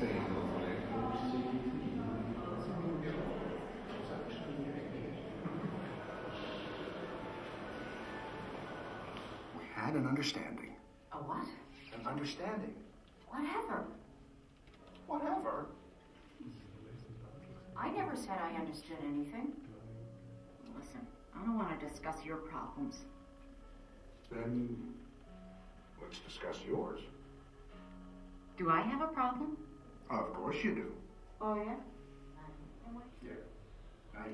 We had an understanding. A what? An understanding. Whatever. Whatever? I never said I understood anything. Listen, I don't want to discuss your problems. Then let's discuss yours. Do I have a problem? Of course you do. Oh, yeah? Yeah. I